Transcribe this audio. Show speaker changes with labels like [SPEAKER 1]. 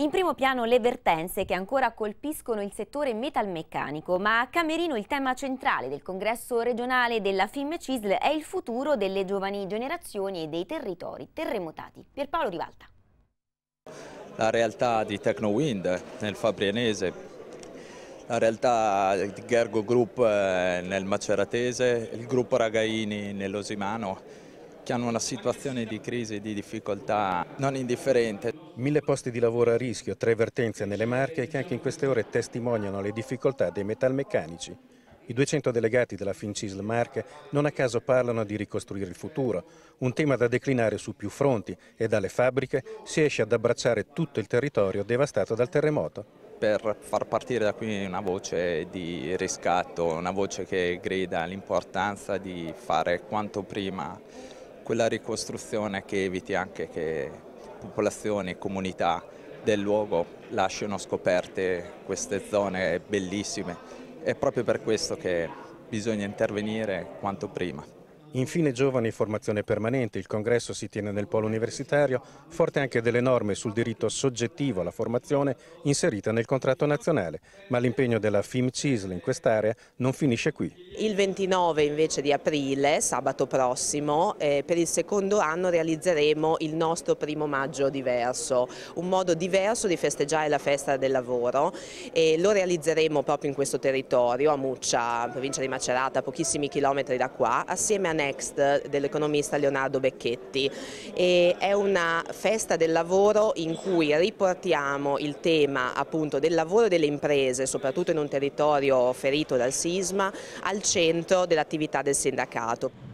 [SPEAKER 1] In primo piano le vertenze che ancora colpiscono il settore metalmeccanico, ma a Camerino il tema centrale del congresso regionale della FIM CISL è il futuro delle giovani generazioni e dei territori terremotati. Pierpaolo Rivalta.
[SPEAKER 2] La realtà di Tecnowind nel Fabrianese, la realtà di Gergo Group eh, nel Maceratese, il gruppo Ragaini nell'Osimano, che hanno una situazione di crisi e di difficoltà non indifferente.
[SPEAKER 3] Mille posti di lavoro a rischio, tre vertenze nelle Marche che anche in queste ore testimoniano le difficoltà dei metalmeccanici. I 200 delegati della Fincisl Marche non a caso parlano di ricostruire il futuro, un tema da declinare su più fronti e dalle fabbriche si esce ad abbracciare tutto il territorio devastato dal terremoto.
[SPEAKER 2] Per far partire da qui una voce di riscatto, una voce che grida l'importanza di fare quanto prima quella ricostruzione che eviti anche che popolazioni e comunità del luogo lasciano scoperte queste zone bellissime. È proprio per questo che bisogna intervenire quanto prima.
[SPEAKER 3] Infine giovani formazione permanente, il congresso si tiene nel polo universitario, forte anche delle norme sul diritto soggettivo alla formazione inserita nel contratto nazionale, ma l'impegno della FIM CISL in quest'area non finisce qui.
[SPEAKER 4] Il 29 invece di aprile, sabato prossimo, eh, per il secondo anno realizzeremo il nostro primo maggio diverso, un modo diverso di festeggiare la festa del lavoro e lo realizzeremo proprio in questo territorio, a Muccia, provincia di Macerata, pochissimi chilometri da qua, assieme a Next dell'economista Leonardo Becchetti. E è una festa del lavoro in cui riportiamo il tema appunto del lavoro delle imprese, soprattutto in un territorio ferito dal sisma, al centro dell'attività del sindacato.